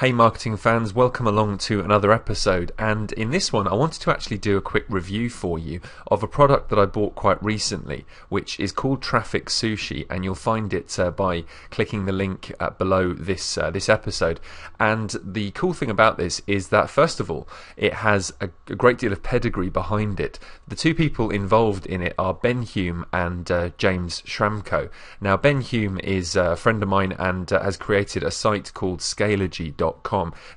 Hey, marketing fans, welcome along to another episode. And in this one, I wanted to actually do a quick review for you of a product that I bought quite recently, which is called Traffic Sushi. And you'll find it uh, by clicking the link uh, below this uh, this episode. And the cool thing about this is that, first of all, it has a, a great deal of pedigree behind it. The two people involved in it are Ben Hulme and uh, James Schramko. Now, Ben Hulme is a friend of mine and uh, has created a site called Scalegy.com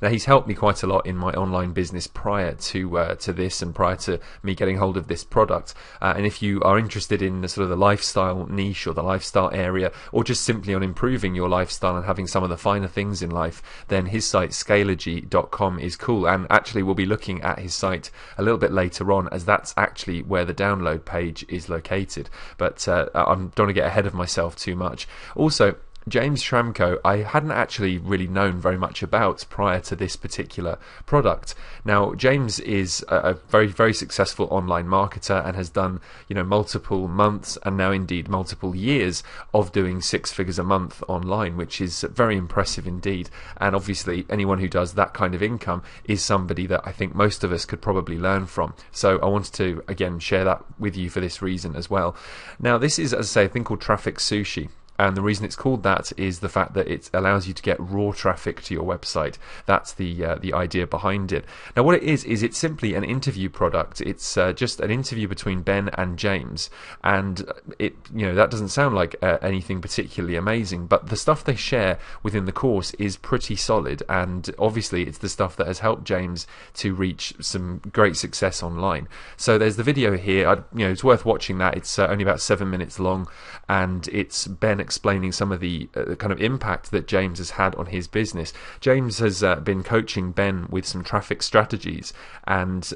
now he's helped me quite a lot in my online business prior to uh, to this and prior to me getting hold of this product. Uh, and if you are interested in the sort of the lifestyle niche or the lifestyle area, or just simply on improving your lifestyle and having some of the finer things in life, then his site scalegy.com is cool. And actually, we'll be looking at his site a little bit later on, as that's actually where the download page is located. But uh, I don't want to get ahead of myself too much. Also, James Schramko, I hadn't actually really known very much about prior to this particular product. Now, James is a, very, very successful online marketer and has done, you know, multiple months and now indeed multiple years of doing six figures a month online, which is very impressive indeed. And obviously, anyone who does that kind of income is somebody that I think most of us could probably learn from. So I wanted to, again, share that with you for this reason as well. Now, this is, as I say, a thing called Traffic Sushi. And the reason it's called that is the fact that it allows you to get raw traffic to your website. That's the uh, the idea behind it. Now, what it is is it's simply an interview product. It's uh, just an interview between Ben and James, and it you know that doesn't sound like uh, anything particularly amazing, but the stuff they share within the course is pretty solid, and obviously it's the stuff that has helped James to reach some great success online. So there's the video here. I, you know, it's worth watching that. It's uh, only about seven minutes long, and it's Ben explaining some of the uh, kind of impact that James has had on his business. James has uh, been coaching Ben with some traffic strategies and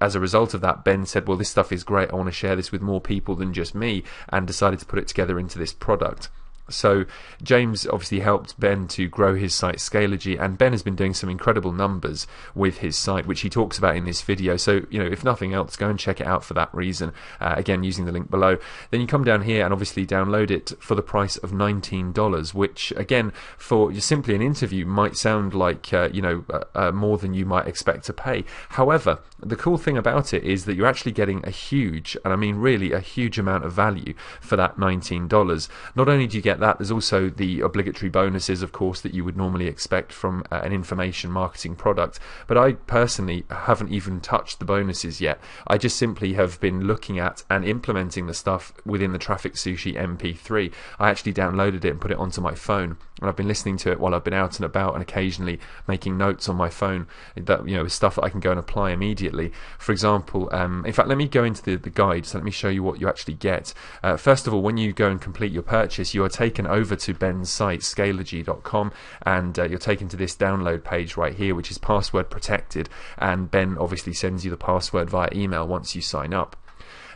as a result of that, Ben said, Well, this stuff is great. I want to share this with more people than just me, and decided to put it together into this product. So James obviously helped Ben to grow his site Scalegy, and Ben has been doing some incredible numbers with his site, which he talks about in this video. So you know, if nothing else, go and check it out for that reason. Uh, again, using the link below. Then you come down here and obviously download it for the price of nineteen dollars, which again, for simply an interview, might sound like uh, you know uh, uh, more than you might expect to pay. However, the cool thing about it is that you're actually getting a huge, and I mean really a huge amount of value for that nineteen dollars. Not only do you get that, there's also the obligatory bonuses, of course, that you would normally expect from uh, an information marketing product. But I personally haven't even touched the bonuses yet. I just simply have been looking at and implementing the stuff within the Traffic Sushi MP3. I actually downloaded it and put it onto my phone, and I've been listening to it while I've been out and about, and occasionally making notes on my phone that you know stuff that I can go and apply immediately. For example, um, in fact, let me go into the, the guide. So let me show you what you actually get. Uh, first of all, when you go and complete your purchase, you are taken over to Ben's site, scalegy.com, and uh, you're taken to this download page right here, which is password protected. And Ben obviously sends you the password via email once you sign up.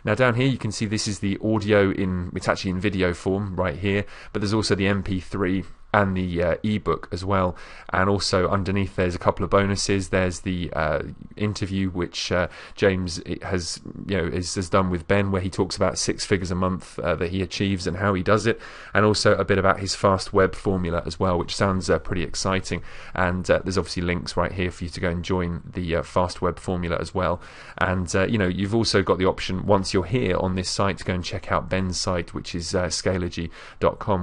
Now down here you can see this is the audio in it's actually in video form right here, but there's also the MP3 and the uh, ebook as well. And also underneath, there's a couple of bonuses. There's the uh, interview which uh, James has, you know, is, has done with Ben, where he talks about six figures a month uh, that he achieves and how he does it, and also a bit about his fast web formula as well, which sounds uh, pretty exciting. And uh, there's obviously links right here for you to go and join the fast web formula as well. And you know, you've also got the option once you're here on this site to go and check out Ben's site, which is uh,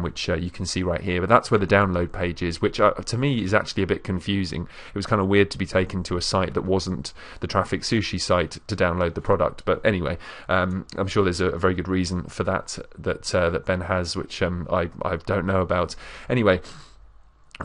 which you can see right here. But that's where the download pages, which uh, to me is actually a bit confusing. It was kind of weird to be taken to a site that wasn't the Traffic Sushi site to download the product. But anyway, um, I'm sure there's a, a, very good reason for that that uh, that Ben has, which um, I I don't know about. Anyway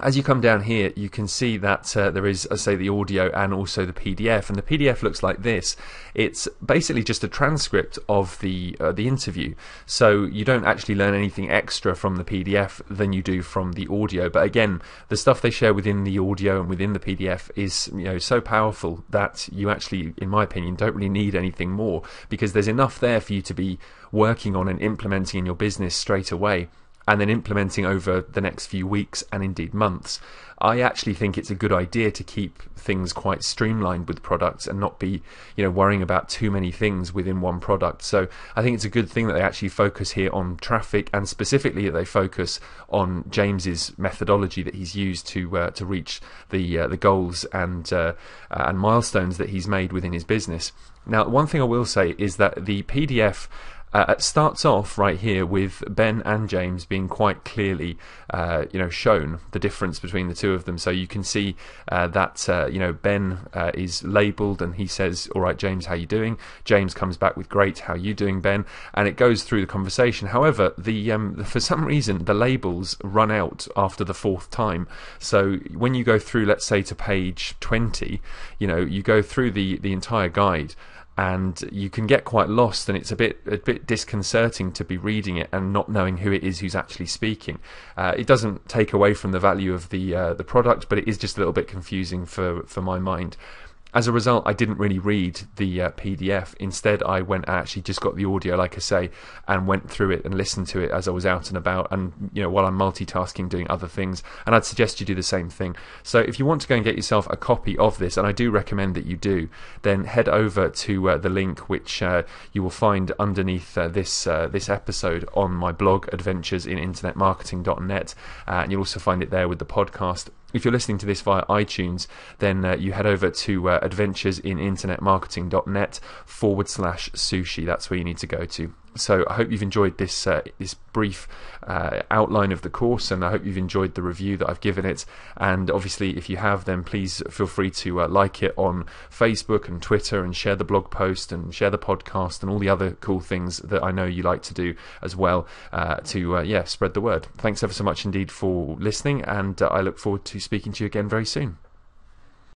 as you come down here, you can see that uh, there is, I say, the audio and also the PDF. And the PDF looks like this. It's basically just a transcript of the uh, the interview. So you don't actually learn anything extra from the PDF than you do from the audio. But again, the stuff they share within the audio and within the PDF is you know so powerful that you actually, in my opinion, don't really need anything more because there's enough there for you to be working on and implementing in your business straight away and then implementing over the next few weeks and indeed months. I actually think it's a good idea to keep things quite streamlined with products and not be, you know, worrying about too many things within one product. So I think it's a good thing that they actually focus here on traffic and specifically that they focus on James's methodology that he's used to uh, to reach the uh, the goals and uh, and milestones that he's made within his business. Now, one thing I will say is that the PDF uh, it starts off right here with Ben and James being quite clearly, uh, you know, shown the difference between the two of them. So you can see uh, that uh, you know Ben uh, is labelled and he says, "All right, James, how you doing?" James comes back with, "Great, how you doing, Ben?" And it goes through the conversation. However, the um, for some reason the labels run out after the fourth time. So when you go through, let's say to page twenty, you know, you go through the the entire guide and you can get quite lost and it's a bit a bit disconcerting to be reading it and not knowing who it is who's actually speaking. Uh, it doesn't take away from the value of the uh, the product, but it is just a little bit confusing for for my mind as a result, I didn't really read the uh, PDF. Instead, I went actually just got the audio, like I say, and went through it and listened to it as I was out and about, and you know while I'm multitasking, doing other things. And I'd suggest you do the same thing. So if you want to go and get yourself a copy of this, and I do recommend that you do, then head over to uh, the link which uh, you will find underneath uh, this uh, this episode on my blog, Adventures in InternetMarketing.net, uh, and you'll also find it there with the podcast if you're listening to this via iTunes, then uh, you head over to uh, adventuresininternetmarketing.net forward slash sushi. That's where you need to go to. So I hope you've enjoyed this uh, this brief uh, outline of the course, and I hope you've enjoyed the review that I've given it. And obviously, if you have, then please feel free to uh, like it on Facebook and Twitter, and share the blog post, and share the podcast, and all the other cool things that I know you like to do as well uh, to uh, yeah spread the word. Thanks ever so much indeed for listening, and uh, I look forward to speaking to you again very soon.